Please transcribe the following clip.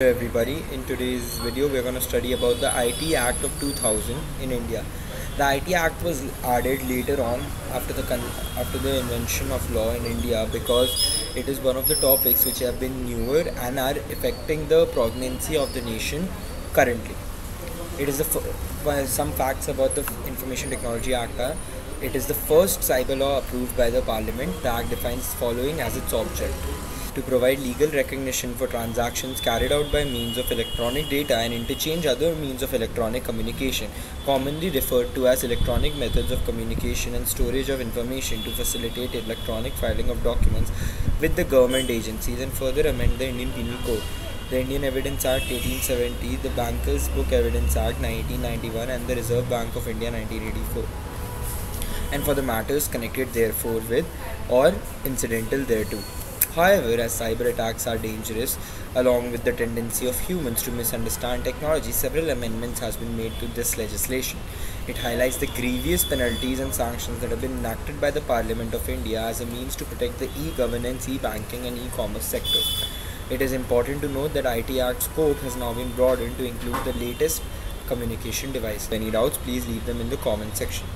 Hello everybody, in today's video we're going to study about the IT Act of 2000 in India. The IT Act was added later on after the after the invention of law in India because it is one of the topics which have been newer and are affecting the progeny of the nation currently. It is the some facts about the Information Technology Act are it is the first cyber law approved by the parliament. The act defines following as its object to provide legal recognition for transactions carried out by means of electronic data and interchange other means of electronic communication, commonly referred to as electronic methods of communication and storage of information to facilitate electronic filing of documents with the government agencies and further amend the Indian Penal Code. The Indian Evidence Act 1870, the Bankers Book Evidence Act 1991 and the Reserve Bank of India 1984 and for the matters connected therefore with or incidental thereto. However, as cyber attacks are dangerous, along with the tendency of humans to misunderstand technology, several amendments has been made to this legislation. It highlights the grievous penalties and sanctions that have been enacted by the Parliament of India as a means to protect the e-governance, e-banking and e-commerce sectors. It is important to note that IT Act scope has now been broadened to include the latest communication device. Any doubts, please leave them in the comment section.